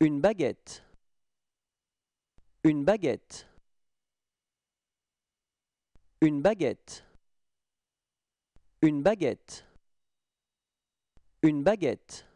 Une baguette. Une baguette. Une baguette. Une baguette. Une baguette.